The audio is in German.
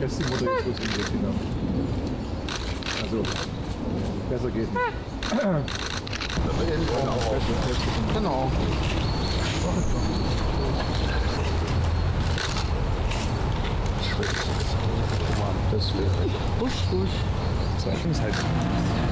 Jetzt die Mutter jetzt muss ich jetzt wieder. Also, besser geht nicht. Genau. Das wäre. Busch, Busch. Zeichnungshaltung.